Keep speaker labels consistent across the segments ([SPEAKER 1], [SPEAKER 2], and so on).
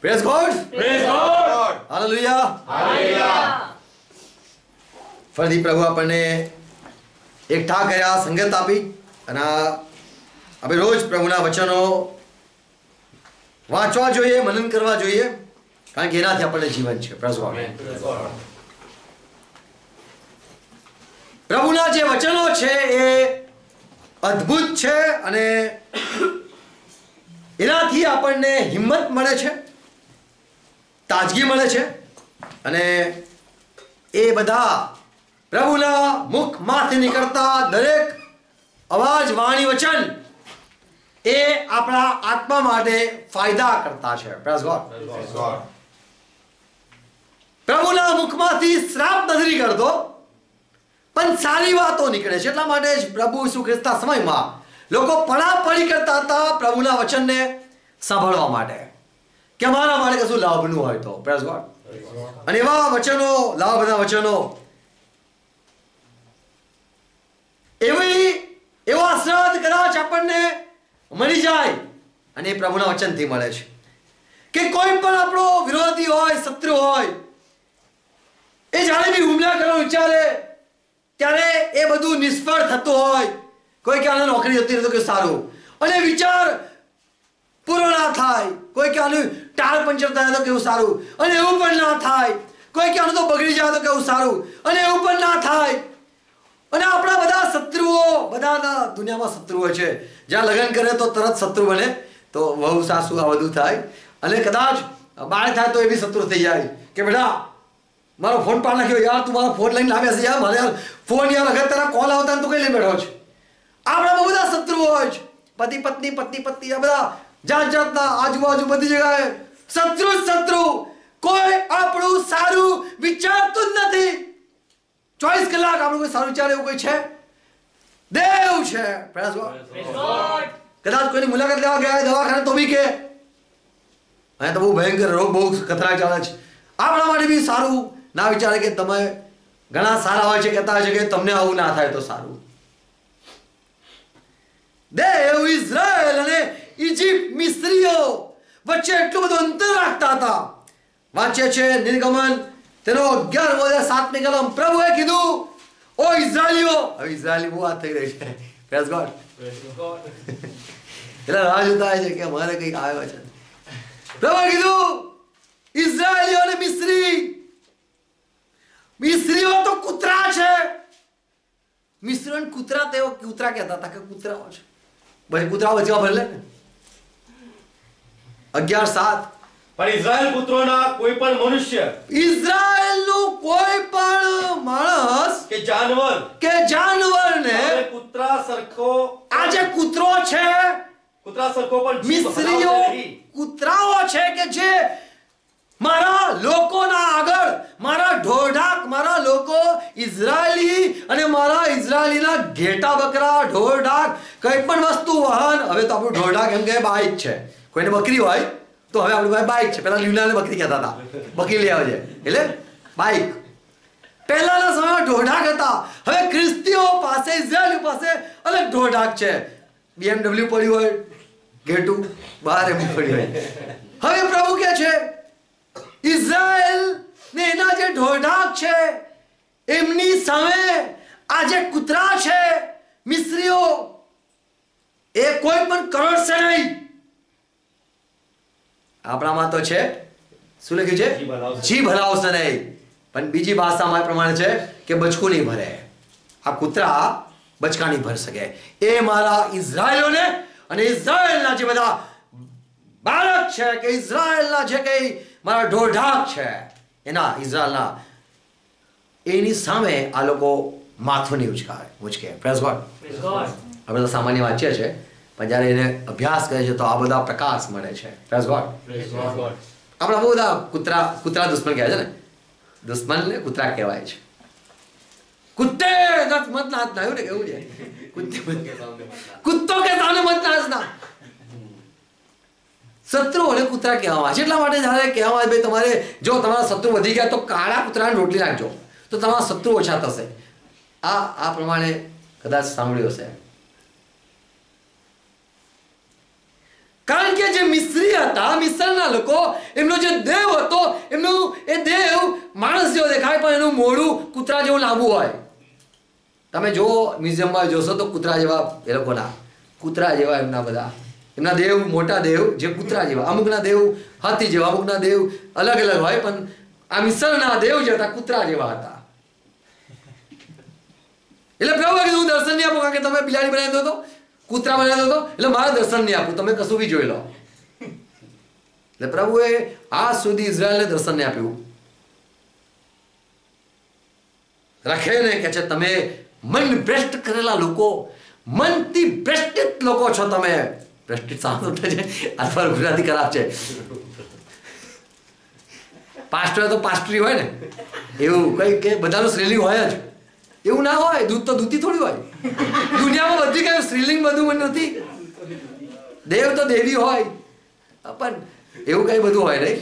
[SPEAKER 1] Praise God.
[SPEAKER 2] Praise God.
[SPEAKER 1] Hallelujah.
[SPEAKER 2] Hallelujah.
[SPEAKER 1] ફરીથી પ્રભુ આપણને એકઠા કર્યા સંગત આપી અને આપણે રોજ પ્રભુના વચનો વાંચવા જોઈએ મનન કરવા જોઈએ કારણ કે એનાથી આપણને જીવન છે.
[SPEAKER 2] Praise.
[SPEAKER 1] પ્રભુના જે વચનો છે એ અદ્ભુત છે અને એનાથી આપણને હિંમત મળે છે તાજગી મળે છે. અને એ બધા પ્રભુના મુખમાંથી નીકળતા દરેક અવાજ વાણી વચન એ આપણા આત્મા માટે ફાયદા કરતા છે. પ્રભુના મુખમાંથી શ્રાપ નથી કરતો પણ સારી વાતો નીકળે છે. એટલા માટે જ પ્રભુ ઈસુ ખ્રિસ્તા સમયમાં લોકો પડાપડી કરતા હતા પ્રભુના વચનને સાંભળવા માટે. કે અમારા માટે કશું લાભનું હોય તો પ્રેઝ ગોડ અને એવા વચનો લાભના વચનો એવી એવો આશીર્વાદ કદાચ આપણને મળી જાય અને એ પ્રભુના વચનથી મળે છે કે કોઈ પણ આપણો વિરોધી હોય શત્રુ હોય એ જ્યારે બી હુમલા કરવાનો વિચારે ત્યારે એ બધું નિષ્ફળ થતું હોય કોઈ કે નોકરી જતી રહે તો કે સારું અને વિચાર પૂરો ના થાય. કોઈ કે આનું ટાયર પંચર થાય તો કેવું સારું? અને એવું પણ ના થાય. કોઈ કે તો બગડી જાય તો કેવું સારું? અને એવું પણ ના થાય. અને આપણા બધા શત્રુઓ, બધાના દુનિયામાં શત્રુઓ છે. જ્યાં લગ્ન કરે તો તરત શત્રુ બને. તો વહુ, સાસુ આ બધું થાય. અને કદાચ બાળ થાય તો એ બી શત્રુ થઈ જાય. કે બેટા, મારો ફોન પાડ નાખ્યો. યાર, તું મારો ફોન લઈને લાવ્યા છે યાર. મારે યાર ફોન યાર અગર તારા કોલ આવતા તું કઈ લઈને બેઠો છે? આપણા બહુ બધા શત્રુઓ હોય છે. પતિ, પત્ની પત્ની પત્ની, આ બધા જાત જાતના આજુબાજુ બધી જગ્યાએ શત્રુ શત્રુ. કોઈ આપણું સારું વિચારતું જ નથી. ચોવીસ કલાક આપણું કોઈ સારું વિચારે એવું કોઈ છે? દેવ છે. કદાચ કોઈની મુલાકાત લેવા ગયા દવાખાને તો બી કે. અહીંયા તો બહુ ભયંકર રોગ, બહુ ખતરા ચાલે છે. આપણા માટે બી સારું. ના વિચારે કે તમે ઘણા સારા હોય છે, કહેતા હોય છે કે તમને આવું ના થાય તો સારું. દેવ ઇઝરાયલ અને ઇજિપ્ત મિસ્ત્રીઓ વચ્ચે એટલું બધું અંતર રાખતા હતા. વાંચે છે નિર્ગમન તેનો અગિયાર વધે સાતમી કલમ પ્રભુએ કીધું ઓ ઇઝરાયલીઓ. હવે ઇઝરાયલી બહુ વાત થઈ રહી છે. પ્રેસ ગોડ એટલે રાહ જોતા છે કે મારે કંઈક આવ્યો છે. પ્રભુએ કીધું ઇઝરાયલીઓ અને મિસ્રી મિસ્રીઓ તો કૂતરા છે. મિસ્રીઓ કૂતરા તેઓ કૂતરા કહેતા હતા કે કૂતરાઓ છે. ભાઈ કૂતરાઓ વચ્ચે ભરે ને. અગિયાર સાત.
[SPEAKER 2] પણ ઇઝરાયલ પુત્રોના કોઈ પણ મનુષ્ય
[SPEAKER 1] ઇઝરાયલનું કોઈ પણ માણસ
[SPEAKER 2] કે જાનવર
[SPEAKER 1] કે જાનવર
[SPEAKER 2] ને કૂતરા સરખો
[SPEAKER 1] આ જે કૂતરો છે.
[SPEAKER 2] કૂતરા સરખો પણ જીભ
[SPEAKER 1] મિસ્ત્રીઓ કૂતરાઓ છે કે જે મારા લોકોના આગળ મારા ઢોરઢાક મારા લોકો ઇઝરાયલી અને મારા ઇઝરાયલીના ઘેટા બકરા ઢોરઢાક કઈ પણ વસ્તુ વાહન હવે તો આપણું ઢોરઢાક એમ કે બાઈક છે. કોઈને બકરી હોય, તો હવે આપણી પાસે બાઈક છે. પેલા લીલાને બકરી કહેતા હતા. બકરી લઈ આવે છે એટલે બાઈક પહેલાના સમયમાં ઢોઢાક હતા. હવે ખ્રિસ્તીઓ પાસે ઇઝરાયલીઓ પાસે અલગ ઢોઢાક છે. બીએમડબલ્યુ પડ્યું હોય ઘેટું બહાર એમ પડ્યું હોય. હવે પ્રભુ કે છે ઇઝરાયલ ને એના જે ઢોઢાક છે, એમની સામે આ જે કૂતરા છે, મિસ્ત્રીઓ, એ કોઈ પણ કરડશે નહીં આપણામાં તો છે? શું લખ્યું છે? જી ભરાવશે નહીં. પણ બીજી ભાષામાં પ્રમાણે છે કે બચકું નહીં ભરે. આ કૂતરા બચકા નહીં ભરી શકે. એ મારા ઇઝરાયલોને અને ઇઝરાયલના જે બધા બાળક છે કે ઇઝરાયલના જે કંઈ મારા ઢોઢાક છે એના ઇઝરાયલના એની સામે આ લોકો માથું નહીં ઉચકાવે ઉચકે. પ્રેસ ગોડ આ બધા સામાન્ય વાંચીએ છીએ પણ જ્યારે એને અભ્યાસ કરે છે તો આ બધા પ્રકાશ મળે છે. આપણા બહુ બધા કૂતરા કૂતરા દુશ્મન કહેવાય છે ને? દુશ્મન ને કૂતરા કહેવાય છે. કુત્તે નત મત એવું ને? કેવું છે. કુત્તે કુત્તો કે સામે મત નાચના શત્રુઓને કૂતરા કહેવામાં છે. એટલા માટે જ્યારે કહેવામાં આવે ભાઈ તમારે જો તમારા શત્રુ વધી ગયા તો કાળા કૂતરાને રોટલી નાખજો. તો તમારા શત્રુ ઓછા થશે. આ આ પ્રમાણે કદાચ સાંભળ્યું હશે. કારણ કે જે મિસ્ત્રી હતા મિસરના લોકો, એમનો જે દેવ હતો, એમનું એ દેવ માણસ જેવો દેખાય, પણ એનું મોઢું કૂતરા જેવું લાંબુ હોય. તમે જો મ્યુઝિયમમાં જોશો તો કૂતરા જેવા એ લોકોના, કૂતરા જેવા એમના બધા. એમના દેવ, મોટા દેવ, જે કૂતરા જેવા. અમુકના દેવ હાથી જેવા, અમુકના દેવ અલગ અલગ હોય, પણ આ મિસરના દેવ જે હતા, કૂતરા જેવા હતા. એટલે પ્રભુ કીધું દર્શન નહીં આપું, કારણ કે તમે બિલાડી બનાવી દો કૂતરા બનાવી હતો? એટલે મારે દર્શન નહીં આપું તમે કશું બી જોઈ લો. એટલે પ્રભુએ આજ સુધી ઇઝરાયલને દર્શન નહીં આપ્યું. રખેને કે છે, તમે મન ભ્રષ્ટ કરેલા લોકો, મનથી ભ્રષ્ટિત લોકો છો તમે. ભ્રષ્ટિત સાંભળ છે. અથવા ગુજરાતી ખરાબ છે. પાસ્ટર તો પાસ્ટરી હોય ને. એવું કઈ કે બધાનું શ્રેલી હોય જ. એવું ના હોય, દૂધ તો દૂધી થોડી હોય. દુનિયામાં બધી કયું સ્ત્રીલિંગ બધું નથી. દેવ તો દેવી હોય. પણ એવું કઈ બધું હોય નહીં.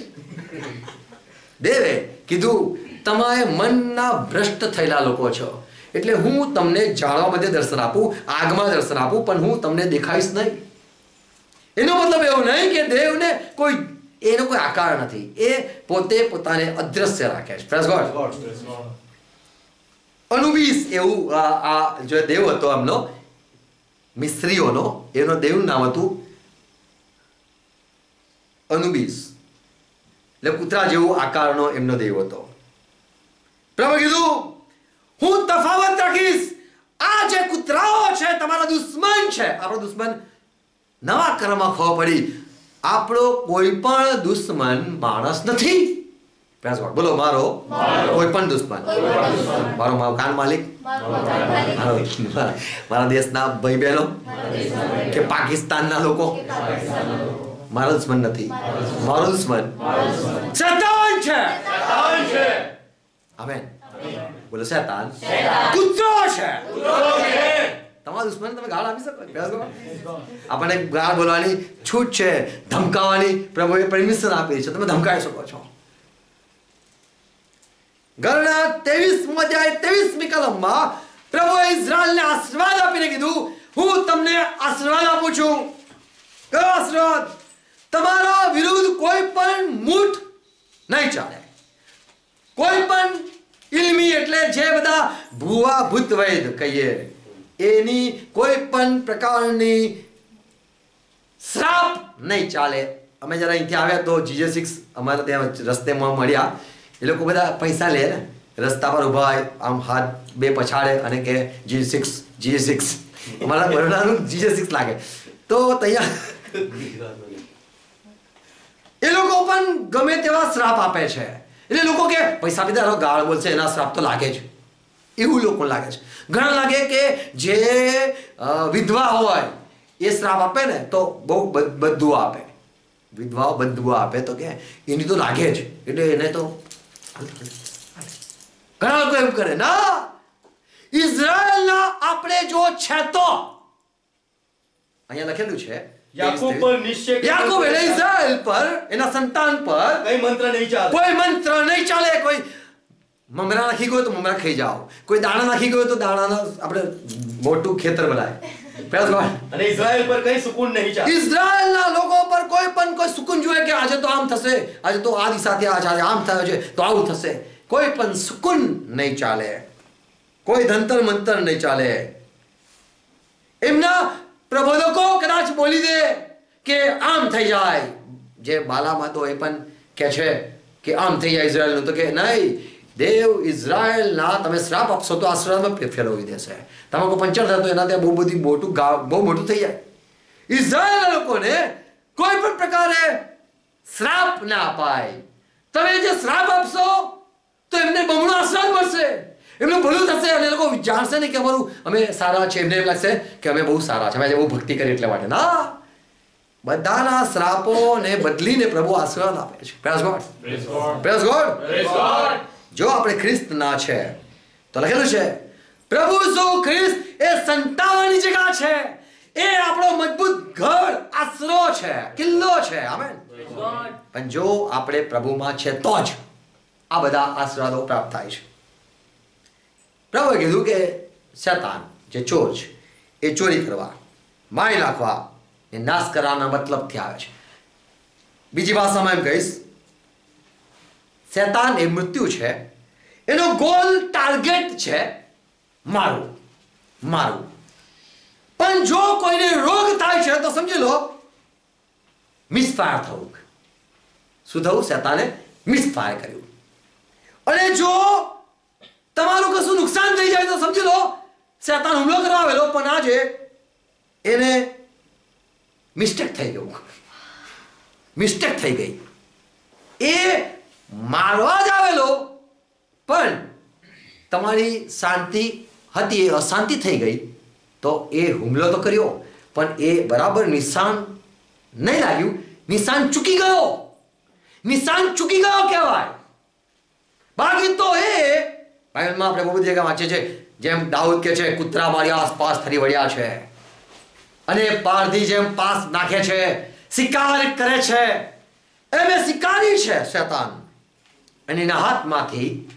[SPEAKER 1] દેવે કીધું, તમારે મનના ભ્રષ્ટ થયેલા લોકો છો. એટલે હું તમને જાણવા બધે દર્શન આપું, આગમાં દર્શન આપું, પણ હું તમને દેખાઈશ નહીં. એનો મતલબ એવો નહીં કે દેવને કોઈ, એનો કોઈ આકાર નથી. એ પોતે પોતાને અદ્રશ્ય રાખે છે. અનુબીસ એવું આ જો દેવ હતો એમનો મિસ્ત્રીઓનો એનો દેવનું નામ હતું અનુબીસ એટલે કૂતરા જેવો આકારનો એમનો દેવ હતો. પ્રભુ કીધું હું તફાવત રાખીશ. આ જે કૂતરાઓ છે, તમારા દુશ્મન છે. આપણો દુશ્મન નવા કર્મમાં ખબર પડી. આપણો કોઈ પણ દુશ્મન માણસ નથી. God. બોલો મારો? કોઈ પણ દુશ્મન. મારો મકાન માલિક? મારો મારા દેશના ભાઈ બહેનો કે પાકિસ્તાનના લોકો? મારો દુશ્મન નથી. મારો દુશ્મન. શેતાન છે! આમેન. બોલો શેતાન? કૂતરો છે! તમારા દુશ્મન તમે ગાળ આપી શકો? આપણને ગાળ બોલવાની છૂટ છે. ધમકાવાની પ્રભુએ પરમિશન આપી છે. તમે ધમકાવી શકો છો. ગણના ત્રેવીસ અધ્યાય ત્રેવીસમી કલમમાં પ્રભુએ ઇઝરાયલને આશીર્વાદ આપીને કીધું હું તમને આશીર્વાદ આપું છું કયો આશીર્વાદ તમારા વિરુદ્ધ કોઈ પણ મૂઠ નહીં ચાલે કોઈ પણ ઇલમી એટલે જે બધા ભુવા ભૂત વૈદ કહીએ એની કોઈ પણ પ્રકારની શ્રાપ નહીં ચાલે અમે જરા અહીંથી આવ્યા તો જીજે સિક્સ અમારે ત્યાં રસ્તેમાં મળ્યા એ લોકો બધા પૈસા લે ને. રસ્તા પર ઊભા હોય, આમ હાથ બે પછાડે અને કે જી સિક્સ જી સિક્સ અમારા બરોડાનું જીજે સિક્સ લાગે. તો તૈયાર. એ લોકો પણ ગમે તેવા શ્રાપ આપે છે. એટલે લોકો કે, પૈસા પીધા ગાળ બોલશે, એના શ્રાપ તો લાગે જ. એવું લોકો લાગે છે. ઘણા લાગે કે જે વિધવા હોય, એ શ્રાપ આપે ને, તો બહુ બધું આપે. વિધવાઓ બધું આપે તો કે, એની તો લાગે જ. એટલે એને તો ઘણા લોકો એમ કરે ના ઇઝરાયલના આપણે જો છે તો. અહીંયા લખેલું છે
[SPEAKER 2] યાકૂબ પર નિશ્ચય
[SPEAKER 1] યાકૂબ એટલે ઇઝરાયલ પર એના સંતાન પર
[SPEAKER 2] કઈ મંત્ર નહીં ચાલે?
[SPEAKER 1] કોઈ મંત્ર નહીં ચાલે કોઈ મમરા નાખી ગયો તો મમરા ખાઈ જાઓ. કોઈ દાણા નાખી ગયો તો દાણાના આપણે મોટું ખેતર બનાય.
[SPEAKER 2] અને ઇઝરાયલ પર કઈ સુકૂન નહીં ચાલે?
[SPEAKER 1] ઇઝરાયલના લોકો કોઈ પણ કોઈ સુકૂન જોઈએ કે આજે તો આમ થશે, આજે તો આ દિશાથી આજે આમ થયો છે, તો આવું થશે. કોઈ પણ સુકૂન નહીં ચાલે. કોઈ ધંતર મંતર નહીં ચાલે. એમના પ્રબોધકો કદાચ બોલી દે કે આમ થઈ જાય. જે બાલામાં તો એ પણ કે છે કે આમ થઈ જાય ઇઝરાયલનું. તો કે નહીં, દેવ ઇઝરાયલના તમે શ્રાપ આપશો તો આશ્રમમાં ફે- ફેરવી દેશે. તમારું પંચર થતો એના ત્યાં બહુ બધી મોટું બહુ મોટું થઈ જાય. ઇઝરાયલના લોકોને કોઈ પણ પ્રકારે શ્રાપ ના અપાય તમે જે શ્રાપ આપશો તો એમને બમણો આશીર્વાદ મળશે. એમનું ભલું થશે અને લોકો જાણશે નહીં કે અમારું અમે સારા છે એમને એમ લાગશે કે અમે બહુ સારા છે અમે બહુ ભક્તિ કરી એટલા માટે. ના. બધાના શ્રાપોને બદલીને પ્રભુ આશીર્વાદ આપે છે. પ્રેસ ગોડ પ્રેસ ગોડ જો આપણે ખ્રિસ્તના છે તો લખેલું છે પ્રભુ શું ખ્રિસ્ત એ સંતાવાની જગા છે. એ આપણો મજબૂત ઘર, આશરો છે, કિલ્લો છે. આમેન. પણ જો આપણે પ્રભુમાં છે તો જ આ બધા આશીર્વાદો પ્રાપ્ત થાય છે. પ્રભુએ કીધું કે શેતાન, જે ચોર છે, એ ચોરી કરવા, મારી નાખવા, એ નાશ કરવાના મતલબથી આવે છે. બીજી ભાષામાં એમ કહીશ, શેતાન એ મૃત્યુ છે, એનો ગોલ ટાર્ગેટ છે મારું મારું. પણ જો કોઈને રોગ થાય છે, તો સમજી લો મિસફાયર થવું. શું થવું? શેતાને મિસફાયર કર્યું. અને જો તમારું કશું નુકસાન થઈ જાય, તો સમજી લો, શેતાન હુમલો કરવા આવેલો, પણ આજે એને મિસ્ટેક થઈ ગયું. મિસ્ટેક થઈ ગઈ. એ મારવા જ આવેલો, પણ તમારી શાંતિ હતી, એ અશાંતિ થઈ ગઈ. તો એ હુમલો તો કર્યો, પણ એ બરાબર નિશાન નહીં લાગ્યું. નિશાન ચૂકી ગયો. નિશાન ચૂકી ગયો કહેવાય. બાકી તો એ બાઇબલમાં આપણે બહુ જગ્યા વાંચીએ છે જેમ દાઉદ કે છે, કૂતરા મારી આસપાસ ફરી વળ્યા છે. અને પારધી જેમ પાસ નાખે છે, શિકાર કરે છે. એમ એ શિકારી છે શેતાન. અને એના હાથમાંથી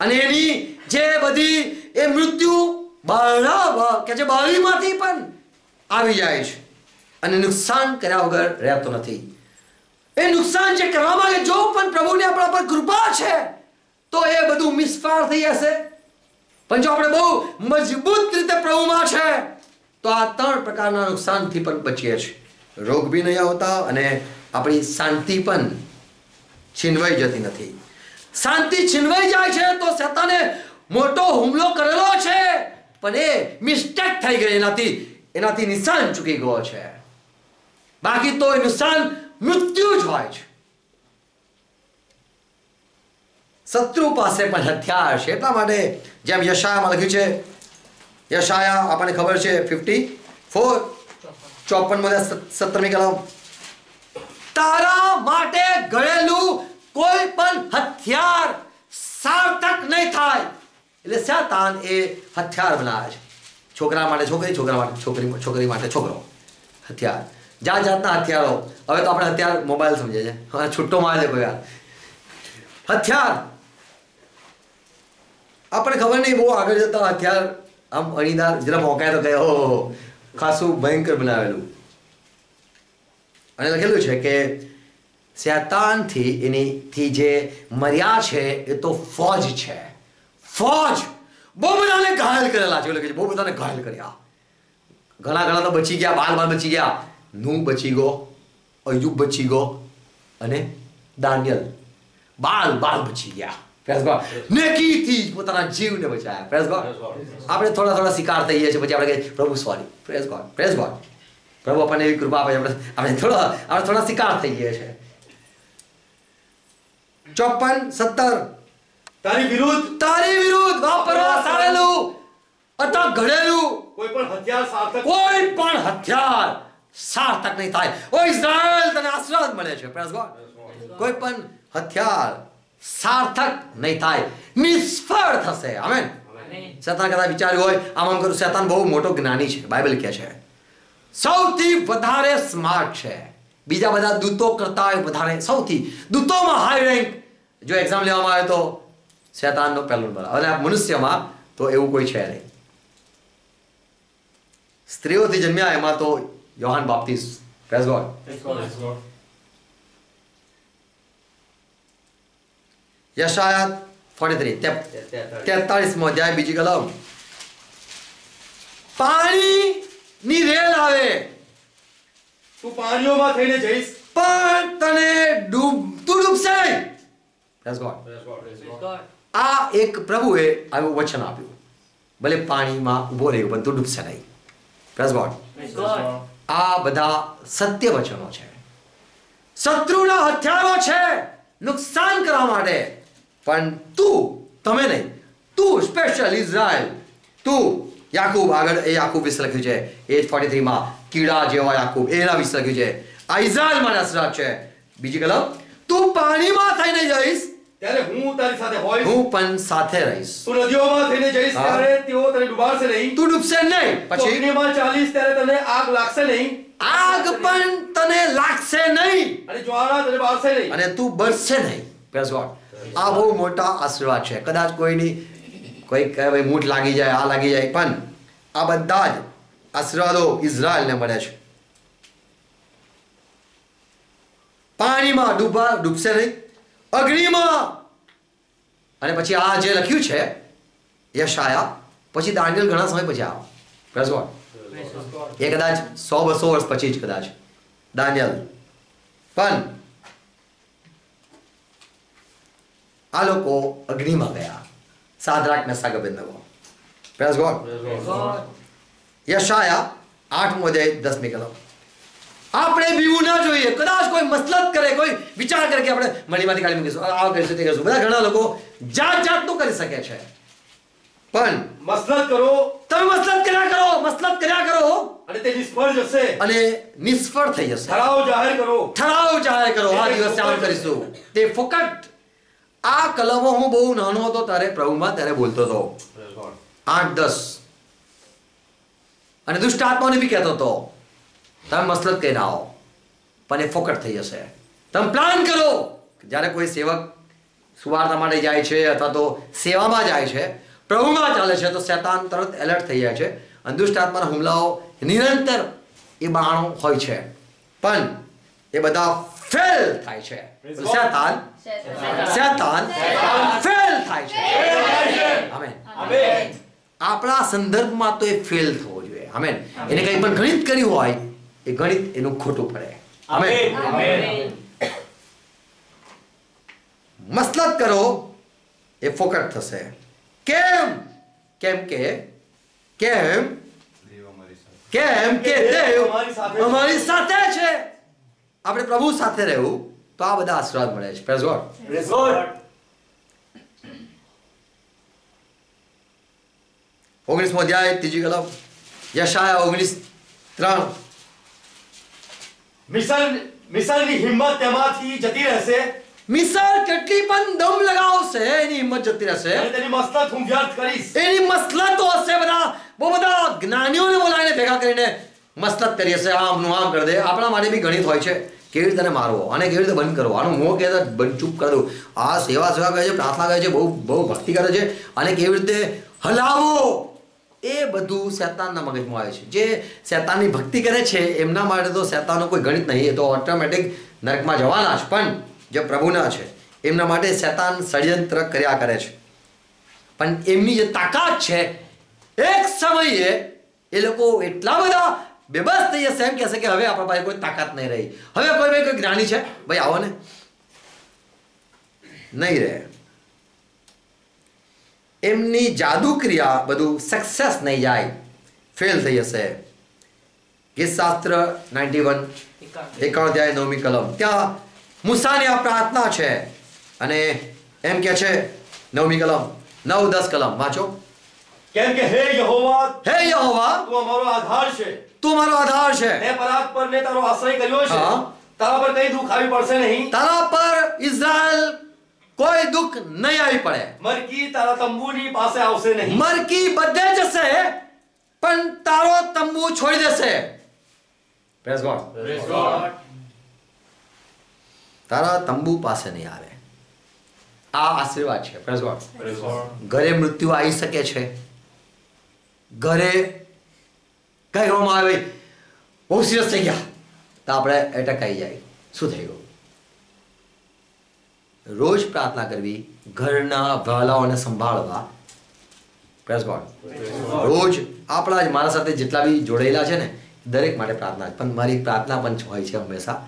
[SPEAKER 1] અને એની જે બધી એ મૃત્યુ બહાર કે જે બારીમાંથી પણ આવી જાય છે. અને નુકસાન કર્યા વગર રહેતો નથી. એ નુકસાન જે કરવા માંગે જો પણ પ્રભુની આપણા પર કૃપા છે, તો એ બધું મિસફાર થઈ જશે. પણ જો આપણે બહુ મજબૂત રીતે પ્રભુમાં છે, તો આ ત્રણ પ્રકારના નુકસાનથી પણ બચીએ છીએ. રોગ બી નહીં આવતા અને આપણી શાંતિ પણ છીનવાઈ જતી નથી. શાંતિ છીનવાઈ જાય છે તો શેતાને મોટો હુમલો કરેલો છે. પણ એ મિસ્ટેક થઈ ગઈ એનાથી. એનાથી નિશાન ચૂકી ગયો છે. બાકી તો એ નિશાન મૃત્યુ જ હોય છે. શત્રુ પાસે પણ હથિયાર છે. એટલા માટે જેમ યશાયામાં લખ્યું છે, યશાયા, આપણને ખબર છે ફિફ્ટી ફોર ચોપનમાં સત્તરમી કલમ. તારા માટે ગળેલું કોઈ પણ હથિયાર એટલે શૈતાન એ હથિયાર બનાવે છે. છોકરા માટે છોકરી, છોકરા માટે છોકરી છોકરી માટે છોકરો. હથિયાર. જાત જાતના હથિયારો. હવે તો આપણે હથિયાર મોબાઈલ સમજે છે. છૂટો મારે કોઈ યાર હથિયાર. આપણે ખબર નહીં બહુ આગળ જતા હથિયાર આમ અણીદાર, જરા મોકાય તો કહે, ઓહો ખાસું ભયંકર બનાવેલું. અને લખેલું છે કે શૈતાનથી એની થી જે મર્યા છે એ તો ફોજ છે. ફોજ. બહુ બધાને ઘાયલ કરેલા છે. લખે છે બહુ બધાને ઘાયલ કર્યા. ઘણા ઘણા તો બચી ગયા બાલ બાલ બચી ગયા. નું બચી ગયો અયુબ બચી ગયો અને દાનિયલ બાલ બાલ બચી ગયા. નેકીથી પોતાના જીવને બચાયા. પ્રેસ ગોડ આપણે થોડા થોડા શિકાર થઈએ છીએ પછી આપણે પ્રભુ sorry praise God praise God પ્રભુ આપણને એવી કૃપા આપે આપણે આપણે થોડા આપણે થોડા શિકાર થઈ ગયા છે ચોપન સત્તર.
[SPEAKER 2] તારી વિરુદ્ધ.
[SPEAKER 1] તારી વિરુદ્ધ વાપરવા આવેલું અથવા ઘડેલું.
[SPEAKER 2] કોઈ પણ હથિયાર સાર્થક
[SPEAKER 1] કોઈ પણ હથિયાર સાર્થક નહીં થાય. ઓ ઇઝરાયલ તને આશીર્વાદ મળે છે પ્રેસ ગોડ. કોઈ પણ હથિયાર સાર્થક નહીં થાય. નિષ્ફળ થશે. આમેન. શેતાન કદાચ વિચાર્યું હોય આમ આમ કરું શેતાન બહુ મોટો જ્ઞાની છે બાઇબલ કહે છે. સૌથી વધારે સ્માર્ટ છે. બીજા બધા દૂતો કરતા વધારે. સૌથી. દૂતોમાં હાઈ રેન્ક જો એક્ઝામ લેવામાં આવે તો શેતાનનો પહેલો નંબર. અને આ મનુષ્યમાં તો એવું કોઈ છે નહીં. સ્ત્રીઓથી જન્મ્યા એમાં તો યોહાન બાપ્તિસ પ્રેઝ ગોડ યશાયા ફોર્ટી થ્રી તેતાળીસમો અધ્યાય બીજી કલમ. પાણીની રેલ આવે.
[SPEAKER 2] તું પાણીઓમાં થઈને જઈશ.
[SPEAKER 1] પણ તને ડૂબ તું ડૂબશે. પ્રેઝ ગોડ આ એક પ્રભુએ આવું વચન આપ્યું. ભલે પાણીમાં ઊભો રહ્યો પણ તું ડૂબશે નહીં. પ્રેઝ ગોડ આ બધા સત્ય વચનો છે. શત્રુના હથિયારો છે નુકસાન કરવા માટે. પણ તું તમે નહીં. તું સ્પેશિયલ ઇઝરાયલ તું યાકૂબ આગળ એ યાકૂબ વિશે લખ્યું છે. એજ ફોર્ટી થ્રીમાં કીડા જેવા યાકૂબ એના વિશે લખ્યું છે. આ ઇઝરાયલ માટે અસરાત છે. બીજી કલમ તું પાણીમાં થઈને જઈશ
[SPEAKER 2] ત્યારે હું તારી સાથે હોઈશ.
[SPEAKER 1] હું પણ સાથે રહીશ.
[SPEAKER 2] તું નદીઓમાં થઈને જઈશ ત્યારે તેઓ તને ડૂબાડશે નહીં.
[SPEAKER 1] તું ડૂબશે નહીં. પછી?
[SPEAKER 2] અગ્નિમાં ચાલીશ ત્યારે તને આગ લાગશે નહીં.
[SPEAKER 1] આગ પણ તને લાગશે નહીં.
[SPEAKER 2] અને જ્વાળા તને બાળશે નહીં.
[SPEAKER 1] અને તું બળશે નહીં. પ્રેસ ગોડ આ બહુ મોટા આશીર્વાદ છે. કદાચ કોઈની કોઈ કહે ભાઈ મૂઠ લાગી જાય આ લાગી જાય પણ આ બધા જ આશીર્વાદો ઇઝરાયલને મળે છે. પાણીમાં ડૂબા ડૂબશે નહીં. અગ્નિમાં! અને પછી આ જે લખ્યું છે યશાયા પછી દાંડિયલ ઘણા સમય પછી આવો. God. એ કદાચ સો બસો વર્ષ પછી જ કદાચ. દાંડિયલ. પણ આ લોકો અગ્નિમાં ગયા. સાદરાક ને સાગબેન્દગો પ્રેસ ગોડ યશાયા આઠમો અધ્યાય દસમી કલમ. આપણે બીવું ના જોઈએ. કદાચ કોઈ મસલત કરે કોઈ વિચાર કરે કે આપણે મણીમાંથી કાઢી મૂકીશું. આ કરીશું તે કરીશું. બધા ઘણા લોકો જાત જાતનું કરી શકે છે. પણ
[SPEAKER 2] મસલત કરો.
[SPEAKER 1] તમે મસલત કર્યા કરો મસલત કર્યા કરો.
[SPEAKER 2] અને તે નિષ્ફળ જશે.
[SPEAKER 1] અને નિષ્ફળ થઈ જશે.
[SPEAKER 2] ઠરાવ જાહેર કરો.
[SPEAKER 1] ઠરાવ જાહેર કરો. આ દિવસે આમ કરીશું. તે ફોકટ. આ કલમો હું બહુ નાનો હતો ત્યારે પ્રભુમાં ત્યારે બોલતો હતો. આઠ દસ. અને દુષ્ટ આત્માને બી કહેતો હતો. તમે મસલત કહીને આવો. પણ એ ફોકટ થઈ જશે. તમે પ્લાન કરો જ્યારે કોઈ સેવક સુવાર્તા માટે જાય છે અથવા તો સેવામાં જાય છે પ્રભુમાં ચાલે છે તો શેતાન તરત એલર્ટ થઈ જાય છે. અને દુષ્ટ આત્માના હુમલાઓ નિરંતર એ બાણો હોય છે. પણ એ બધા ફેલ થાય છે. શેતાન શેતાન. ફેલ થાય છે. આમેન આપણા સંદર્ભમાં તો એ ફેલ થવો જોઈએ. આમેન એને કંઈ પણ ગણિત કર્યું હોય એ ગણિત એનું ખોટું પડે. મસલત કરો એ ફોકટ થશે. કેમ? કેમ કે? કેમ? કેમ કે દેવ
[SPEAKER 2] અમારી સાથે છે.
[SPEAKER 1] અમારી સાથે છે. આપણે પ્રભુ સાથે રહેવું તો આ બધા આશીર્વાદ મળે છે. Praise God. ઓગણીસમો અધ્યાય ત્રીજી કલમ. યશાયા ઓગણીસ ત્રણ.
[SPEAKER 2] મિશન મિશનની હિંમત તેમાંથી જતી રહેશે
[SPEAKER 1] મિસર કેટલી પણ દમ લગાવશે એની હિંમત જતી રહેશે
[SPEAKER 2] અને તેની મસલત હું વ્યર્થ કરીશ
[SPEAKER 1] એની મસલતો હશે બધા બહુ બધા જ્ઞાનીઓને બોલાવીને ભેગા કરીને મસલત કરી હશે આમનું આમ કરી દે આપણા માટે બી ગણિત હોય છે કેવી રીતે મારવો અને કેવી રીતે બંધ કરવો આનું મોં કહેતા બંધ ચૂપ કરી દઉં આ સેવા સેવા કરે છે પ્રાર્થના કરે છે બહુ બહુ ભક્તિ કરે છે અને કેવી રીતે હલાવો એ બધું શેતાનના મગજમાં આવે છે. જે શેતાનની ભક્તિ કરે છે, એમના માટે તો શેતાનનો કોઈ ગણિત નહીં, એ તો ઓટોમેટિક નરકમાં જવાના જ. પણ જે પ્રભુના છે, એમના માટે શેતાન ષડયંત્ર કર્યા કરે છે. પણ એમની જે તાકાત છે, એક સમયે એ લોકો એટલા બધા બેબસ થઈ જશે એમ કહેશે કે હવે આપણા પાસે કોઈ તાકાત નહીં રહી. હવે કોઈ ભાઈ કોઈ જ્ઞાની છે? ભાઈ આવો ને. નહીં રહે. એમની જાદુ ક્રિયા બધું સક્સેસ નહીં જાય. ફેલ થઈ જશે. ગીતશાસ્ત્ર નાઇન્ટી વન એકાણ અધ્યાય નવમી કલમ. ત્યાં મુસાની આ પ્રાર્થના છે. અને એમ કે છે નવમી કલમ નવ દસ કલમ. વાંચો.
[SPEAKER 2] કેમ કે હે યહોવા
[SPEAKER 1] હે યહોવા
[SPEAKER 2] તું અમારો આધાર છે.
[SPEAKER 1] તું મારો આધાર છે.
[SPEAKER 2] મેં પરાત પર ને તારો આશ્રય કર્યો છે. તારા પર કઈ દુઃખ આવી પડશે નહીં.
[SPEAKER 1] તારા પર ઇઝરાયલ કોઈ દુઃખ નહીં આવી પડે.
[SPEAKER 2] મરકી તારા તંબુની પાસે આવશે નહીં.
[SPEAKER 1] મરકી બધે જશે પણ તારો તંબુ છોડી દેશે. Praise ગોડ તારા તંબુ પાસે નહીં આવે. આ આશીર્વાદ છે. Praise ગોડ ઘરે મૃત્યુ આવી શકે છે. ઘરે કઈ કહેવામાં આવે? બહુ સિરિયસ થઈ ગયા. તો આપણે એટેક આવી જાય. શું થઈ ગયું રોજ પ્રાર્થના કરવી, ઘરના વહાલાઓને સંભાળવા. પ્રેસ ગોડ રોજ આપણા જ મારા સાથે જેટલા બી જોડાયેલા છે ને, દરેક માટે પ્રાર્થના પણ મારી પ્રાર્થના પણ હોય છે હંમેશા.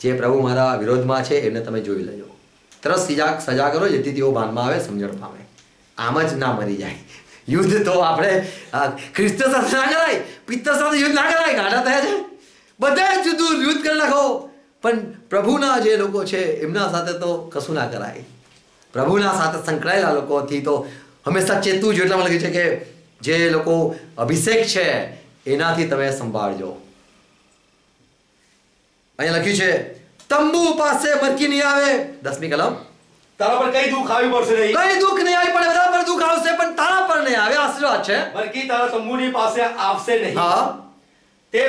[SPEAKER 1] જે પ્રભુ મારા વિરોધમાં છે એમને તમે જોઈ લેજો. તરત સજા સજા કરો, જેથી તેઓ ભાનમાં આવે, સમજણ પામે. આમ જ ના મરી જાય. યુદ્ધ તો આપણે ખ્રિસ્ત સાથે ના કરાય પિત્તર સાથે યુદ્ધ ના કરાય ગાડા થયા છે. બધા જ યુદ્ધ યુદ્ધ કરી નાખો. પણ પ્રભુના જે લોકો છે એમના સાથે તો કશું ના કરાય. પ્રભુના સાથે સંકળાયેલા લોકોથી તો હંમેશા ચેતવું જોઈએ એટલા મને લાગે છે કે જે લોકો અભિષેક છે એનાથી તમે સંભાળજો. અહીંયા લખ્યું છે તંબુ પાસે મરકી નહીં આવે. દસમી કલમ.
[SPEAKER 2] તારા પર કઈ દુઃખ આવી પડશે નહીં.
[SPEAKER 1] કઈ દુઃખ નહીં આવી પડે બધા પર દુઃખ આવશે પણ તારા પર નહીં આવે આશીર્વાદ છે.
[SPEAKER 2] મરકી તારા તંબુની પાસે આવશે નહીં.
[SPEAKER 1] હા.
[SPEAKER 2] તે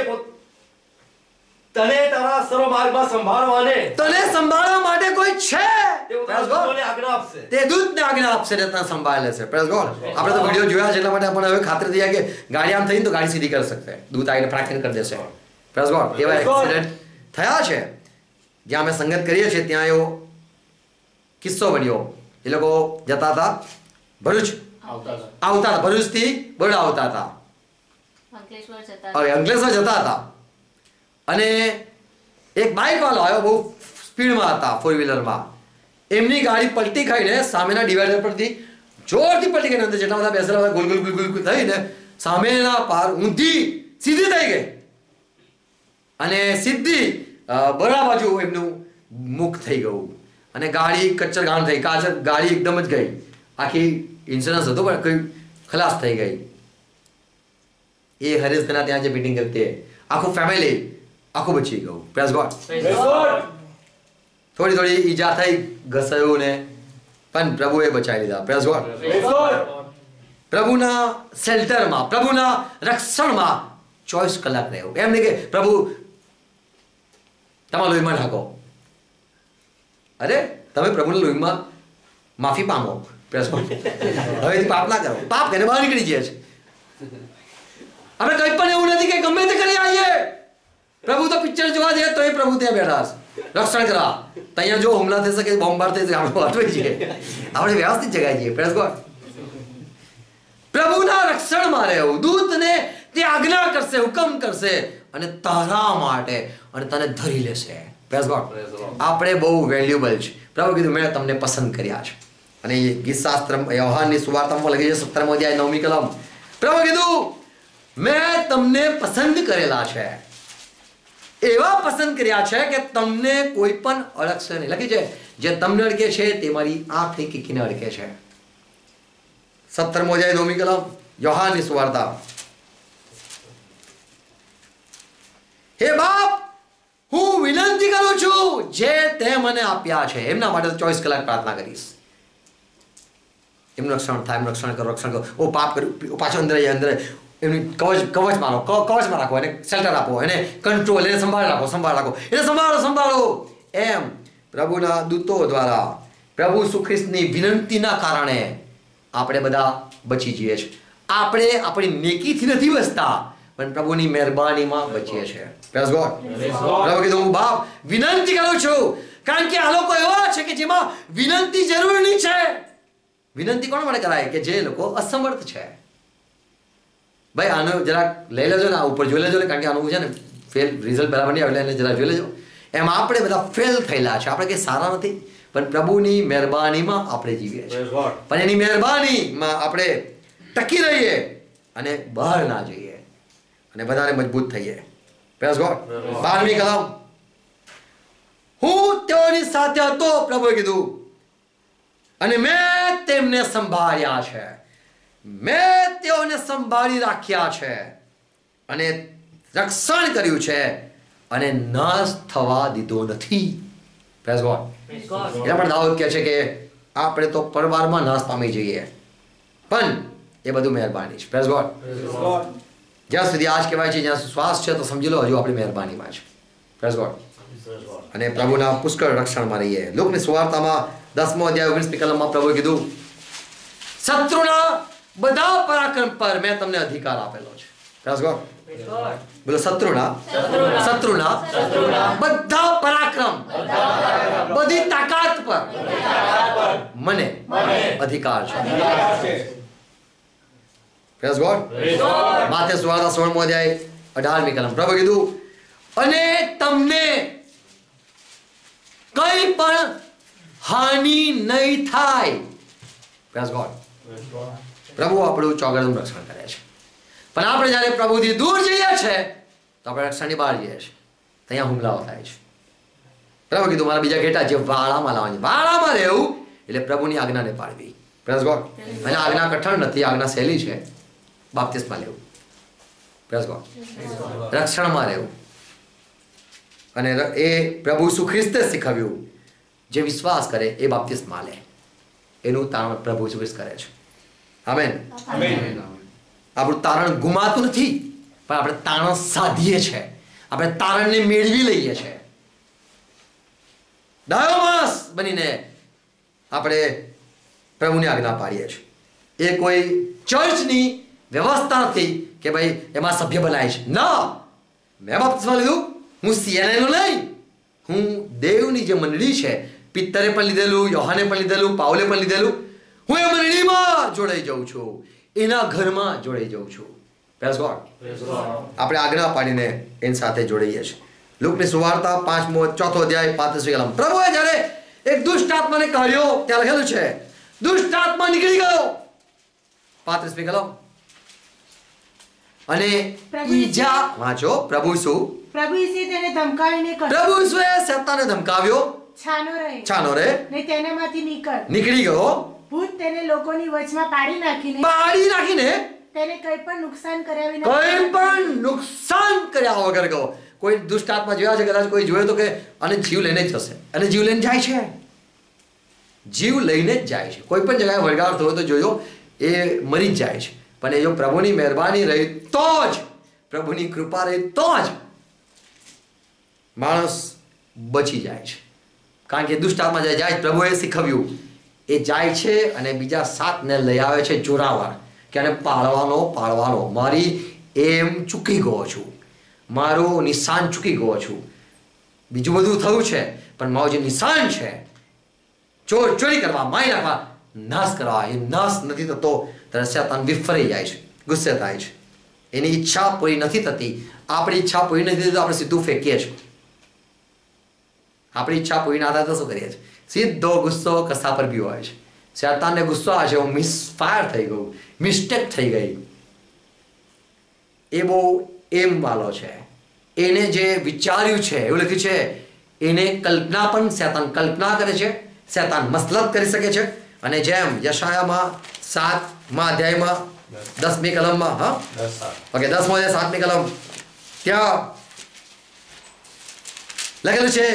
[SPEAKER 2] તને તારા સર્વ માર્ગમાં સંભાળવાને.
[SPEAKER 1] તને સંભાળવા માટે કોઈ છે?
[SPEAKER 2] આજ્ઞા આપશે.
[SPEAKER 1] તે દૂતને આજ્ઞા આપશે ને તને સંભાળ લેશે પ્રેસ ગોડ આપણે તો વીડિયો જોયા છે એટલે માટે આપણે હવે ખાતરી થઈ કે ગાડી આમ થઈને તો ગાડી સીધી કરી શકશે. દૂત આવીને ફ્રેક્શન કરી દેશે. પ્રેસ ગોડ એવા એક્સિડન્ટ થયા છે. જ્યાં અમે સંગત કરીએ છીએ ત્યાં એવો કિસ્સો બન્યો. એ લોકો જતા હતા ભરૂચ.
[SPEAKER 3] આવતા હતા.
[SPEAKER 1] આવતા હતા. ભરૂચથી બરોડા આવતા હતા.
[SPEAKER 4] અંકલેશ્વર જતા
[SPEAKER 1] હતા. અને એક બાઇક વાળો આવ્યો બહુ સ્પીડમાં હતા ફોર વ્હીલરમાં એમની ગાડી પલટી ખાઈને સામેના ડિવાઈડર પરથી જોરથી પલટી ગઈ અંદર જેટલા બધા બેસેલા હતા ગોલ ગોલ થઈને સામેના પાર ઊંધી સીધી થઈ ગઈ. અને સીધી બરા બાજુ એમનું મુખ થઈ ગયું. અને ગાડી કચ્ચર ગાણ થઈ કાચર ગાડી એકદમ જ ગઈ. આખી ઇન્સ્યોરન્સ હતો, પણ કંઈ ખલાસ થઈ ગઈ. એ હરેશભાઈના ત્યાં જે મીટિંગ કરતી આખું ફેમિલી આખું બચી ગયું પ્રેસ ગોડ થોડી થોડી ઈજા થઈ ઘસાયું ને પણ પ્રભુએ બચાવી લીધા. પ્રેસ ગોડ પ્રભુના શેલ્ટરમાં પ્રભુના રક્ષણમાં ચોવીસ કલાક રહ્યો. એમ નહીં કે પ્રભુ તમારા લોહીમાં નાખો. અરે તમે પ્રભુના લોહીમાં માફી પામો પ્રેસ હવેથી પાપ ના કરો. પાપ કરીને બહાર નીકળી જાય છે. આપણે કંઈ પણ એવું નથી કે ગમે તે કરી આવીએ. પ્રભુ તો પિક્ચર જોવા જઈએ તો એ પ્રભુ ત્યાં બેઠા છે રક્ષણ કરા ત્યાં જો હુમલા થઈ શકે બોમ્બાર થઈ શકે આપણે અટવાઈ જઈએ. આપણે વ્યવસ્થિત જગાઈ જઈએ. પ્રેસ ગોડ પ્રભુના રક્ષણમાં રહેવું. દૂતને તે આજ્ઞા કરશે હુકમ કરશે અને તારા માટે અને તને ધરી લેશે. Praise God. આપણે બહુ વેલ્યુબલ છે. પ્રભુ કીધું મેં તમને પસંદ કર્યા છે. અને એ ગીત શાસ્ત્ર યોહાનની સુવાર્તામાં લખી છે સત્તરમો અધ્યાય નવમી કલમ. પ્રભુ કીધું મેં તમને પસંદ કરેલા છે. એવા પસંદ કર્યા છે કે તમને કોઈ પણ અડકશે નહીં. લખી છે, જે તમને અડકે છે, તે મારી આંખની કીકીને અડકે છે. સત્તરમો જાય નવમી કલમ, યોહાનની સુવાર્તા. હે બાપ, હું વિનંતી કરું છું, જે તે મને આપ્યા છે. એમના માટે ચોવીસ કલાક પ્રાર્થના કરીશ. એમનું રક્ષણ થાય, એમનું રક્ષણ કરો રક્ષણ કરો. ઓ પાપ કર્યું, પાછો અંદર અંદર. એમની કવચ કવચ મારો ક- કવચમાં રાખો એને શેલ્ટર આપો એને કંટ્રોલ એને સંભાળ રાખો સંભાળ રાખો. એને સંભાળો સંભાળો. એમ પ્રભુના દૂતો દ્વારા પ્રભુ સુખ્રિસ્તની વિનંતીના કારણે આપણે બધા બચી જઈએ છીએ. આપણે આપણી નેકીથી નથી બચતા પણ પ્રભુની મહેરબાનીમાં બચીએ છીએ. Praise ગોડ પ્રભુ કીધું હું બાપ વિનંતી કરું છું કારણ કે આ લોકો એવા છે કે જેમાં વિનંતી જરૂરની છે. વિનંતી કોણ માટે કરાય? કે જે લોકો અસમર્થ છે. ભાઈ આનો જરાક લઈ લેજો ને આ ઉપર જોઈ લેજો ને કારણ કે આનું છે ને ફેલ રિઝલ્ટ બરાબર નહીં આવે એટલે જરા જોઈ લેજો. એમ આપણે બધા ફેલ થયેલા છે. આપણે કંઈ સારા નથી પણ પ્રભુની મહેરબાનીમાં આપણે જીવીએ છીએ. પણ એની મહેરબાનીમાં આપણે ટકી રહીએ અને બહાર ના જઈએ અને વધારે મજબૂત થઈએ. પ્રેસ ગોડ બારમી કલમ. હું તેઓની સાથે હતો પ્રભુએ કીધું. અને મેં તેમને સંભાળ્યા છે. મેં તેઓને સંભાળી રાખ્યા છે અને રક્ષણ કર્યું છે અને નાશ થવા દીધો નથી. પ્રેસ ગોડ એના પર દાઉદ કહે છે કે આપણે તો પરવારમાં નાશ પામી જઈએ. પણ એ બધું મહેરબાની છે. પ્રેસ ગોડ જ્યાં સુધી આજ કહેવાય છે જ્યાં શ્વાસ છે તો સમજી લો હજુ આપણી મહેરબાનીમાં છે. પ્રેસ ગોડ અને પ્રભુના પુષ્કળ રક્ષણમાં રહીએ. લોકની સુવાર્તામાં દસમો અધ્યાય ઓગણીસમી કલમમાં પ્રભુએ કીધું શત્રુના બધા પરાક્રમ પર મેં તમને અધિકાર આપેલો છે. બોલો શત્રુના. શત્રુના. બધા પરાક્રમ. બધી તાકાત પર. મને અધિકાર છે. પ્રેસ ગોડ માથે સુવાળા સોળમો અધ્યાય અઢારમી કલમ. પ્રભુ કીધું અને તમને કઈ પણ હાનિ નહીં થાય. પ્રેસ ગોડ પ્રભુ આપણું ચોગડનું રક્ષણ કરે છે. પણ આપણે જ્યારે પ્રભુથી દૂર જઈએ છે તો આપણે રક્ષણની બહાર જઈએ છીએ ત્યાં હુમલાઓ થાય છે. પ્રભુ કીધું, મારા બીજા ઘેટા જે વાળામાં લાવવાની વાળામાં રહેવું એટલે પ્રભુની આજ્ઞાને પાડવી પ્રેસ ગોડ અને આજ્ઞા કઠણ નથી, આજ્ઞા સહેલી છે. બાપ્તિસ્મા લેવું. પ્રેસ ગોડ રક્ષણમાં રહેવું. અને એ પ્રભુ ખ્રિસ્તે શીખવ્યું. જે વિશ્વાસ કરે એ બાપ્તિસ્મા લે એનું તાણ પ્રભુ ઈસુ કરે છે. આમેન. આપણું તારણ ગુમાતું નથી પણ આપણે તારણ સાધીએ છીએ આપણે તારણને મેળવી લઈએ છીએ ડાયોમાસ બનીને આપણે પ્રભુની આજ્ઞા પાડીએ છીએ. એ કોઈ ચર્ચની વ્યવસ્થા નથી કે ભાઈ એમાં સભ્ય બનાય છે. ના. મેં બાપ્તિસ્મા લીધું હું સીએનઆઈ નું નહીં હું દેવની જે મંડળી છે પિત્તરે પણ લીધેલું યોહાને પણ લીધેલું પાઉલે પણ લીધેલું હું એ મંડળીમાં જોડાઈ જાઉં છું. એના ઘરમાં જોડાઈ જાઉં છું. આપણે આજ્ઞા પાડીને એની સાથે જોડાઈએ છીએ. લુકની સુવાર્તા પાંચમો ચોથો અધ્યાય પાંત્રીસમી કલમ. પ્રભુએ જ્યારે એક દુષ્ટ આત્માને કાઢ્યો ત્યાં લખેલું છે. દુષ્ટ આત્મા નીકળી ગયો. પાંત્રીસમી કલમ. અને ઈજા વાંચો પ્રભુ શું
[SPEAKER 3] પ્રભુ ઈસે તેને ધમકાવીને કહ્યું.
[SPEAKER 1] પ્રભુ ઈસુએ સત્તાને ધમકાવ્યો.
[SPEAKER 3] છાનો રહે.
[SPEAKER 1] છાનો રે
[SPEAKER 3] ને તેનામાંથી નીકળ.
[SPEAKER 1] નીકળી ગયો.
[SPEAKER 3] ભૂત તેને લોકોની વચમાં પાડી નાખીને
[SPEAKER 1] પાડી નાખીને
[SPEAKER 3] તેને કંઈ પણ નુકસાન કર્યા વિના
[SPEAKER 1] કોઈ પણ નુકસાન કર્યા વગર ગયો કોઈ દુષ્ટ આત્મા જોયા છે કદાચ કોઈ જોયો તો કે અને જીવ લઈને જ જશે. અને જીવ લઈને જાય છે. જીવ લઈને જ જાય છે. કોઈ પણ જગ્યાએ વળગાડ થયો તો જોયો એ મરી જ જાય છે. પણ એ જો પ્રભુની મહેરબાની રહી તો જ પ્રભુની કૃપા રહી તો જ માણસ બચી જાય છે. કારણ કે દુષ્ટાત્મા જાય જાય પ્રભુએ શીખવ્યું એ જાય છે અને બીજા સાતને લઈ આવે છે ચોરાવાર કે આને પાળવાનો પાળવાનો. મારી એમ ચૂકી ગયો છું. મારું નિશાન ચૂકી ગયો છું. બીજું બધું થયું છે, પણ મારું જે નિશાન છે, ચોર ચોરી કરવા માય નાખવા, નાશ કરવા. એ નાશ નથી થતો. ત્યારે શેતાન વિફરાઈ જાય છે, ગુસ્સે થાય છે. એની ઈચ્છા પૂરી નથી થતી. આપણી ઈચ્છા પૂરી નથી થતી આપણે સીધું ફેંકીએ છીએ. આપણી ઈચ્છા પૂરી ના થાય તો શું કરીએ છીએ? સીધો ગુસ્સો કસા પર બી હોય છે શેતાનને ગુસ્સો આવે છે હું મિસફાયર થઈ ગયું મિસ્ટેક થઈ ગઈ એ બહુ એમ વાલો છે એને જે વિચાર્યું છે એવું લખ્યું છે એને કલ્પના પણ શેતાન કલ્પના કરે છે શેતાન મસલત કરી શકે છે અને જેમ યશાયામાં સાતમા અધ્યાયમાં દસમી કલમમાં હા. ઓકે દસમો સાતમી કલમ ત્યાં લખેલું છે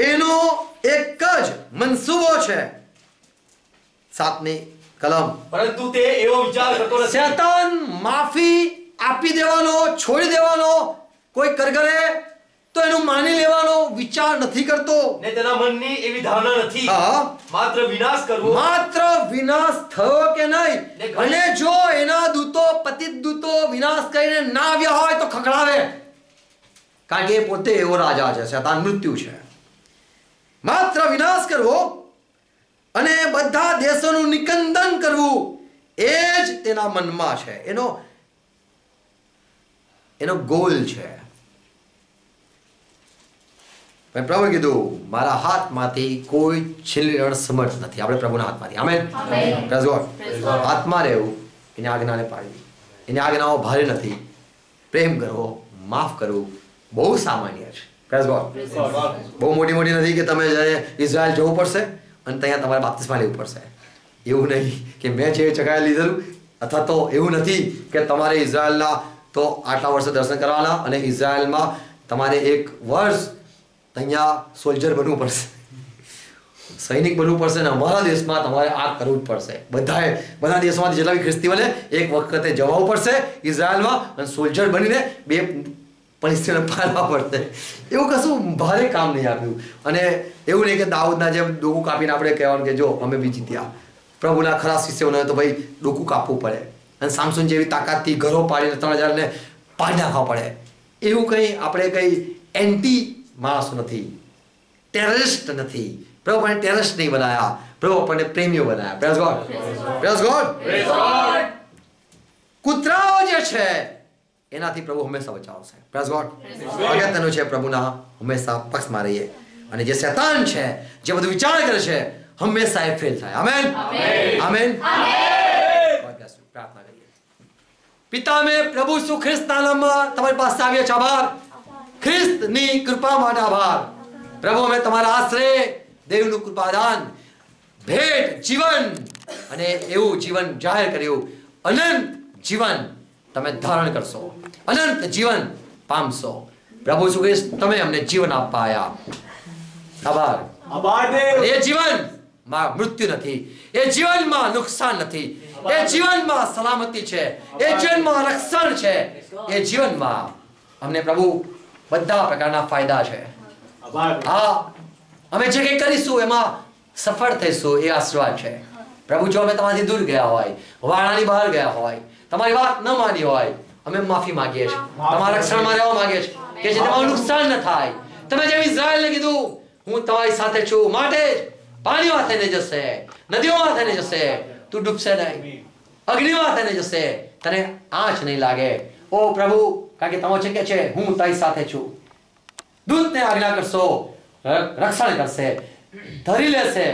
[SPEAKER 1] એનો એક જ મનસુબો છે. સાતમી કલમ.
[SPEAKER 2] પરંતુ તે એવો વિચાર કરતો નથી.
[SPEAKER 1] શેતાન માફી આપી દેવાનો છોડી દેવાનો કોઈ કરગરે તો એનું માની લેવાનો વિચાર નથી કરતો.
[SPEAKER 2] ને તેના મનની એવી ધારણા નથી.
[SPEAKER 1] હા
[SPEAKER 2] માત્ર વિનાશ કરવો.
[SPEAKER 1] માત્ર વિનાશ થયો કે નહીં? અને જો એના દૂતો પતિત દૂતો વિનાશ કરીને ના આવ્યા હોય તો ખખડાવે. કારણ કે એ પોતે એવો રાજા છે. શેતાન મૃત્યુ છે. માત્ર વિનાશ કરવો અને બધા દેશોનું નિકંદન કરવું એ જ તેના મનમાં છે. એનો એનો ગોલ છે. પણ પ્રભુ કીધું મારા હાથમાંથી કોઈ છીનવી સમર્થ નથી. આપણે પ્રભુના હાથમાંથી. God. હાથમાં રહેવું એની આજ્ઞાને પાડવી એની આજ્ઞાઓ ભારે નથી. પ્રેમ કરવો માફ કરવું બહુ સામાન્ય છે. Praise ગોડ બહુ મોટી મોટી નથી કે તમે જ્યારે ઇઝરાયલ જવું પડશે અને ત્યાં તમારે બાપ્તિસ્મા લેવું પડશે. એવું નહીં કે મેં જે જગાએ લીધેલું, અથવા તો એવું નથી કે તમારે ઇઝરાયલના તો આટલા વર્ષે દર્શન કરવાના અને ઇઝરાયલમાં તમારે એક વર્ષ અહીંયા સોલ્જર બનવું પડશે. સૈનિક બનવું પડશે અને અમારા દેશમાં તમારે આ કરવું જ પડશે. બધાએ, બધા દેશમાંથી જેટલા બી ખ્રિસ્તી બને, એક વખતે જવાવું પડશે ઇઝરાયલમાં અને સોલ્જર બનીને બે પરિસ્થિતિને પાડવા પડશે. એવું કશું ભારે કામ નહીં આપ્યું. અને એવું નહીં કે દાઉદના જેમ ડોકું કાપીને આપણે કહેવાનું કે જો અમે બી જીત્યા. પ્રભુના ખરા શિષ્યોને તો ભાઈ ડોકું કાપવું પડે. અને સામસુન જેવી તાકાતથી ઘરો પાડીને ત્રણ હજારને પાડી નાખવા પડે. એવું કંઈ આપણે કંઈ એન્ટી માણસો નથી. ટેરરિસ્ટ નથી. પ્રભુ આપણને ટેરરિસ્ટ નહીં બનાયા. પ્રભુ આપણને પ્રેમીઓ બનાયા. પ્રેસ ગોડ પ્રેસ ગોડ કૂતરાઓ જે છે એનાથી પ્રભુ હંમેશા બચાવશે પ્રેઝ ગોડ અગત્યનું છે પ્રભુના હંમેશા પક્ષમાં રહીએ. અને જે શેતાન છે જે બધું વિચાર કરે છે હંમેશા એ ફેલ થાય. આમેન આમેન. પ્રાર્થના કરીએ. પિતા મે પ્રભુ ઈસુ ખ્રિસ્તના નામમાં તમારી પાસે આવ્યા છે આભાર. ખ્રિસ્તની કૃપા માટે આભાર. પ્રભુ અમે તમારા આશ્રય દેવનું કૃપાદાન ભેટ જીવન અને એવું જીવન જાહેર કર્યું. અનંત જીવન. તમે ધારણ કરશો. અનંત જીવન પામશો પ્રભુ શું કહીશ તમે અમને જીવન આપવા આવ્યા આભાર એ જીવનમાં મૃત્યુ નથી. એ જીવનમાં નુકસાન નથી. એ જીવનમાં સલામતી છે. એ જીવનમાં રક્ષણ છે. એ જીવનમાં અમને પ્રભુ બધા પ્રકારના ફાયદા છે. હા અમે જે કંઈ કરીશું એમાં સફળ થઈશું એ આશીર્વાદ છે. પ્રભુ જો અમે તમારાથી દૂર ગયા હોય વાળાની બહાર ગયા હોય તમારી વાત ન માની હોય. અમે માફી માંગીએ છીએ. તમારા રક્ષણમાં રહેવા માંગીએ છીએ કે જે તમારું નુકસાન ન થાય. તમે જેમ ઇઝરાયલને કીધું હું તમારી સાથે છું માટે જ પાણીમાં ને જશે નદીઓમાં ને જશે તું ડૂબશે નહીં. અગ્નિમાં ને જશે. તને આંચ નહીં લાગે. ઓ પ્રભુ કારણ કે તમે છે કે છે હું તારી સાથે છું. દૂતને આજ્ઞા કરશો રક્ષણ કરશે ધરી લેશે.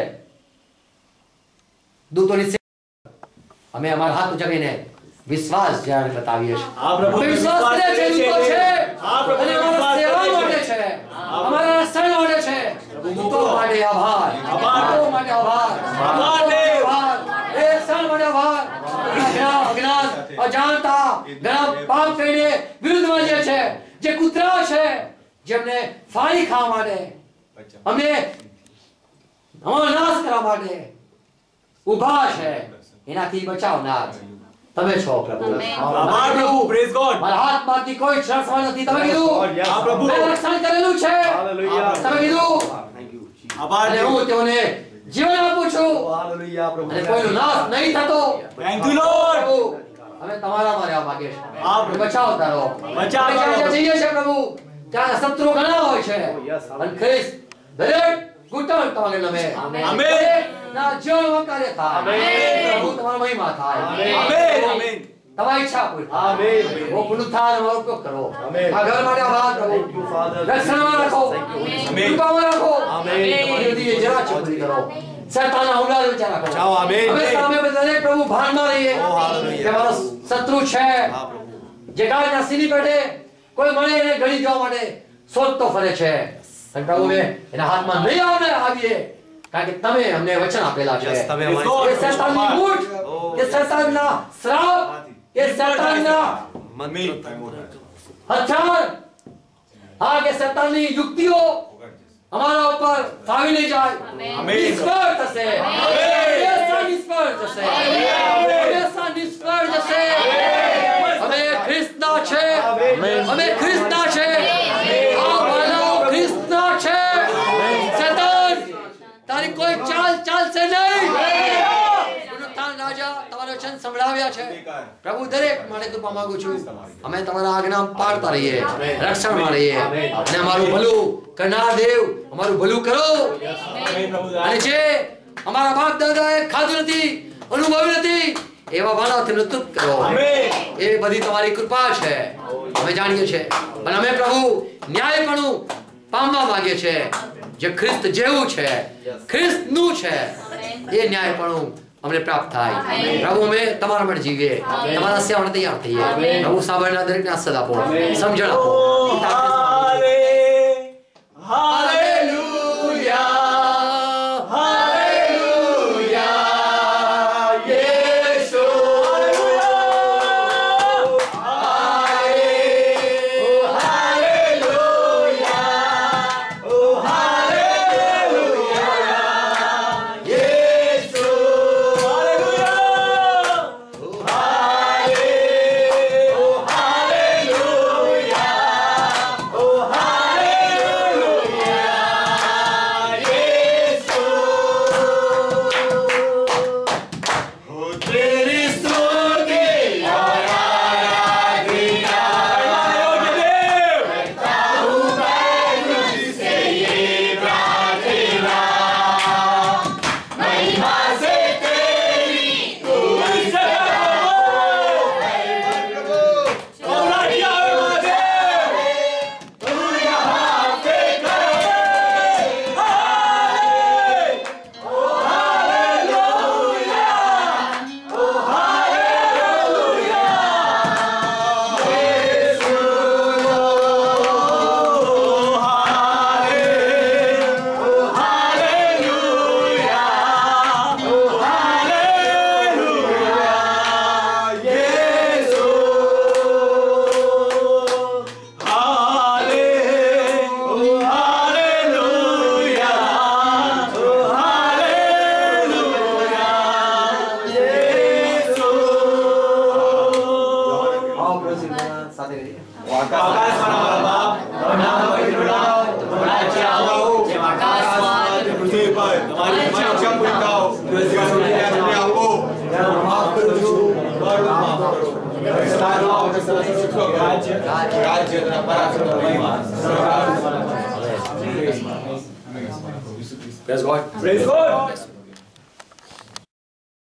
[SPEAKER 1] દૂતોની અમે અમારા હાથ ઉચકીને વિશ્વાસ જ્યારે બતાવીએ છીએ.
[SPEAKER 5] હા, પ્રભુ,
[SPEAKER 1] વિશ્વાસ
[SPEAKER 5] વિશ્વાસ
[SPEAKER 1] કરીએ છીએ,
[SPEAKER 5] કરીએ
[SPEAKER 1] દૂતો
[SPEAKER 5] છીએ.
[SPEAKER 1] છે
[SPEAKER 5] હા, પ્રભુ,
[SPEAKER 1] અમારા સેવા માટે છે. અમારા રક્ષણ માટે છે. દૂતો માટે આભાર.
[SPEAKER 5] આભાર.
[SPEAKER 1] દૂતો માટે આભાર.
[SPEAKER 5] આભાર,
[SPEAKER 1] દૂતો આભાર. એ રક્ષણ માટે આભાર. અજ્ઞાન અજાણતા ઘણા પાપ કરીને વિરુદ્ધમાં જે છે જે કૂતરા છે જેમને ફાળી ખાવા માટે અમને અમારો નાશ કરવા માટે ઊભા છે. એનાથી બચાવનાર તમે છો પ્રભુ.
[SPEAKER 5] આભાર પ્રભુ પ્રેઝ ગોડ
[SPEAKER 1] મારા હાથમાંથી કોઈ ક્ષણ સમય નથી. તમે કીધું?
[SPEAKER 5] હા પ્રભુ.
[SPEAKER 1] મેં રક્ષણ કરેલું છે
[SPEAKER 2] હાલેલુયા
[SPEAKER 1] તમે કીધું?
[SPEAKER 5] આભાર
[SPEAKER 1] અને હું તેઓને જીવન આપું છું. હાલેલુયા પ્રભુ. અને કોઈનો નાશ નહીં થતો.
[SPEAKER 5] થેન્ક યુ લોર્ડ
[SPEAKER 1] અમે તમારા માં રહેવા માંગીએ છીએ
[SPEAKER 5] હા,
[SPEAKER 1] બચાવ
[SPEAKER 5] તારો.
[SPEAKER 1] બચાવ જઈએ છે પ્રભુ ત્યાં શત્રુ ઘણા હોય છે. અને ખ્રિસ્ત દરેક ઘૂંટણ તમારે નમે
[SPEAKER 5] આમેન.
[SPEAKER 1] ના જીવનમાં કાર્ય થાય.
[SPEAKER 5] આમેન.
[SPEAKER 1] પ્રભુ તમારો મહિમા થાય.
[SPEAKER 5] આમેન આમેન
[SPEAKER 1] તમારી ઈચ્છા પૂરી થાય. ઓ પુનરુત્થાન અમારો ઉપયોગ કરો. આ ઘર માટે આભાર પ્રભુ રક્ષણમાં રાખો. કૃપામાં રાખો. તમારી બધી જરા ચોપડી કરો. શૈતાનના હુમલાનો વિચાર કરો
[SPEAKER 2] જાઓ, આમેન.
[SPEAKER 1] અમે સામે દરેક પ્રભુ ભાનમાં રહીએ.
[SPEAKER 2] ઓ, હાલેલુયા.
[SPEAKER 1] તમારો શત્રુ છે. જે ગાયના સીની પેટે કોઈ મળે એને ગળી જવા માટે શોધતો ફરે છે. અને એના હાથમાં નહીં આવને આવીએ. કારણ કે તમે અમને વચન આપેલા છે. કે શૈતાનની મૂઠ કે શૈતાનના શ્રાપ કે શૈતાનના હથિયાર. હા કે શૈતાનની યુક્તિઓ અમારા ઉપર ફાવી નહીં જાય.
[SPEAKER 5] આમેન.
[SPEAKER 1] નિષ્ફળ થશે. નિષ્ફળ જશે. હંમેશા નિષ્ફળ જશે. અમે ખ્રિસ્તના છે. અમે ખ્રિસ્તના છે આ માનવ ખ્રિસ્તના છે શૈતાન તારી કોઈ ચાલ ચાલશે નહીં પુનરુત્થાન રાજા તમારો વચન સંભળાવ્યા છે. પ્રભુ દરેક માટે કૃપા માંગુ છું. અમે તમારા આજ્ઞા પાડતા રહીએ. રક્ષણમાં રહીએ અને અમારું ભલું કરનાર દેવ અમારું ભલું કરો. અને જે અમારા બાપ દાદાએ ખાધું નથી અનુભવ્યું નથી એવા માનવથી મૃત્યુ કરો. એ બધી તમારી કૃપા છે. અમે જાણીએ છીએ. અને અમે પ્રભુ ન્યાયપણું પામવા માંગે છે જે ખ્રિસ્ત જેવું છે. ખ્રિસ્તનું છે. એ ન્યાયપણું અમને પ્રાપ્ત થાય. પ્રભુ અમે તમારા માટે જીવીએ. તમારા સેવા માટે તૈયાર થઈએ. પ્રભુ સાંભળનાર દરેકને આશીર્વાદ આપો. સમજણ આપો.
[SPEAKER 5] હાલે હાલેલુયા